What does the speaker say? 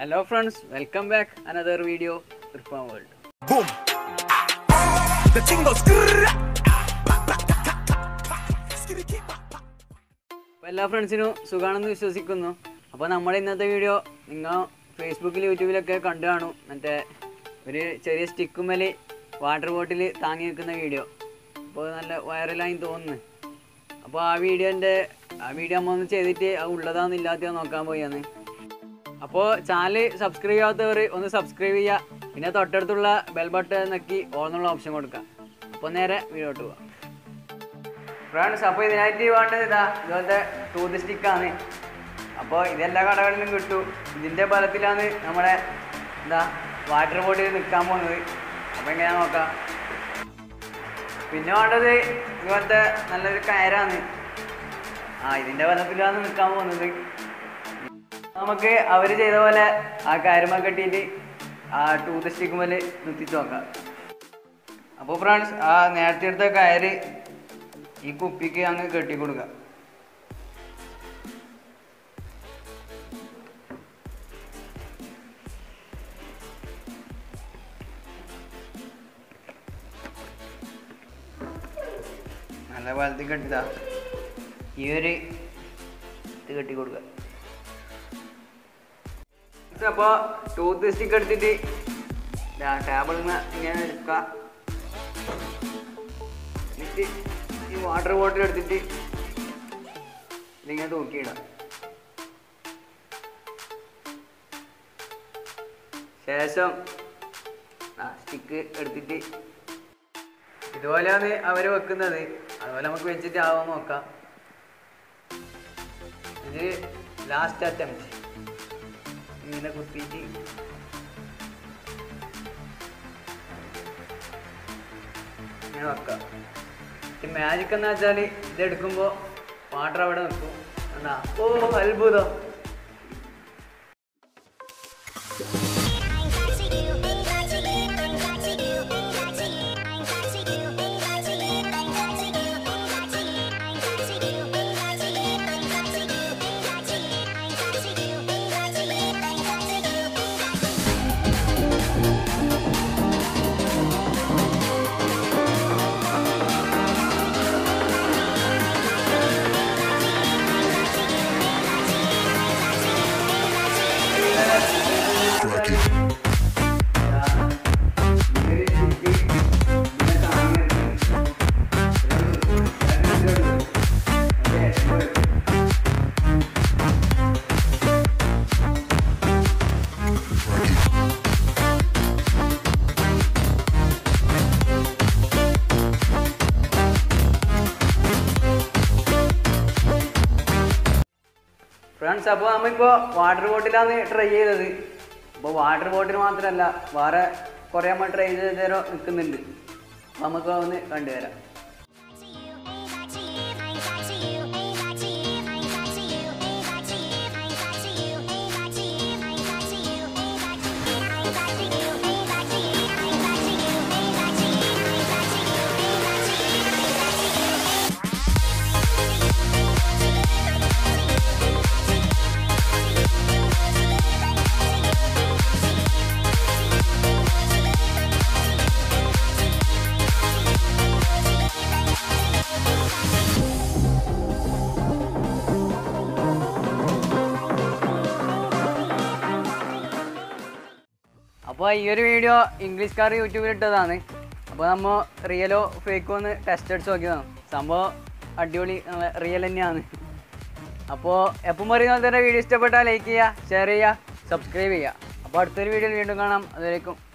Hello friends welcome back another video Rifam world. അപ്പോൾ എല്ലാ ഫ്രണ്ട്സിനും സുഖാണെന്ന് വിശ്വസിക്കുന്നു. അപ്പോൾ നമ്മുടെ ഇന്നത്തെ വീഡിയോ നിങ്ങൾ ഫേസ്ബുക്കിൽ യൂട്യൂബിലൊക്കെ കണ്ടു കാണും. മറ്റേ ഒരു ചെറിയ സ്റ്റിക്കുമ്മൽ വാട്ടർ ബോട്ടിൽ താങ്ങി നിൽക്കുന്ന വീഡിയോ അപ്പോൾ നല്ല വൈറലായി തോന്നുന്നു. അപ്പോൾ ആ വീഡിയോന്റെ ആ വീഡിയോ അമ്മ ഒന്ന് ചെയ്തിട്ട് അത് ഉള്ളതാണെന്ന് ഇല്ലാത്തയോ നോക്കാൻ പോയാണ്. അപ്പോൾ ചാനൽ സബ്സ്ക്രൈബ് ചെയ്യാത്തവർ ഒന്ന് സബ്സ്ക്രൈബ് ചെയ്യുക പിന്നെ തൊട്ടടുത്തുള്ള ബെൽ ബട്ടൺ നക്കി ഓർന്നുള്ള ഓപ്ഷൻ കൊടുക്കുക അപ്പോൾ നേരെ വീഡിയോട്ട് പോവാം. ഫ്രണ്ട്സ് അപ്പോൾ ഇതിനായിട്ട് വേണ്ടത് ഇതാ ഇതുപോലത്തെ ടൂത്ത് സ്റ്റിക്കാണ് അപ്പോൾ ഇതെല്ലാ കടകളിലും കിട്ടും. ഇതിന്റെ ഫലത്തിലാണ് നമ്മുടെ എന്താ വാട്ടർ ബോട്ടിൽ നിൽക്കാൻ പോകുന്നത് അപ്പോൾ എങ്ങനെയാ നോക്കാം. പിന്നെ വേണ്ടത് ഇതുപോലത്തെ നല്ലൊരു കയറാണ്. ആ ഇതിന്റെ ഫലത്തിലാണ് നിൽക്കാൻ പോകുന്നത് നമുക്ക് അവർ ചെയ്ത പോലെ ആ കാര്യമ കെട്ടിയിട്ട് ആ ടൂത്ത് സ്റ്റിക്ക് മേലെ നിർത്തിച്ച് നോക്കാം. അപ്പോൾ ഫ്രണ്ട്സ് ആ നേരത്തെ എടുത്ത കയറ് ഈ കുപ്പിക്ക് അങ്ങ് കെട്ടി കൊടുക്കുക നല്ല പാലത്തിൽ കെട്ടിതാ ഈ ഒരു ഇത് കെട്ടി കൊടുക്കുക അപ്പോൾ ടൂത്ത് സ്റ്റിക്ക് എടുത്തിട്ട് ടേബിളിൽ നിന്ന് ഇങ്ങനെ എടുക്കുക എന്നിട്ട് ഈ വാട്ടർ ബോട്ടിൽ എടുത്തിട്ട് ഇതിങ്ങനെ തൂക്കിയിടാം. ശേഷം ആ സ്റ്റിക്ക് എടുത്തിട്ട് ഇതുപോലെയാണ് അവർ വെക്കുന്നത്. അതുപോലെ നമുക്ക് വെച്ചിട്ട് ആവാൻ നോക്കാം. ഇത് ലാസ്റ്റ് അറ്റംപ്റ്റ് ഇങ്ങനെ കുത്തിയിട്ട് ഇങ്ങനെ വെക്കാം ഈ മാജിക് എന്ന് വെച്ചാൽ ഇത് എടുക്കുമ്പോൾ വാട്ടർ അവിടെ നിൽക്കും എന്നാ ഓ അത്ഭുതം ഫ്രണ്ട്സ് അപ്പോൾ നമ്മളിപ്പോൾ വാട്ടർ ബോട്ടിലാണ് ട്രൈ ചെയ്തത്. അപ്പോൾ വാട്ടർ ബോട്ടിൽ മാത്രമല്ല വേറെ കുറേ നമ്മൾ ട്രൈ ചെയ്ത് ചെയ്തേരോ നിൽക്കുന്നുണ്ട് നമുക്ക് ഒന്ന് കണ്ടുവരാം. അപ്പോൾ ഈ ഒരു വീഡിയോ ഇംഗ്ലീഷ്കാർ യൂട്യൂബിൽ ഇട്ടതാണ്. അപ്പോൾ നമ്മൾ റിയലോ ഫേക്കോ എന്ന് ടെസ്റ്റ് അടിച്ച് നോക്കിയതാണ്. സംഭവം അടിപൊളി റിയൽ തന്നെയാണ്. അപ്പോൾ എപ്പം പറയുന്ന പോലെ തന്നെ വീഡിയോ ഇഷ്ടപ്പെട്ടാൽ ലൈക്ക് ചെയ്യുക ഷെയർ ചെയ്യുക സബ്സ്ക്രൈബ് ചെയ്യുക. അപ്പോൾ അടുത്തൊരു വീഡിയോയിൽ വീണ്ടും കാണാം. അതുവരേക്കും. ബൈ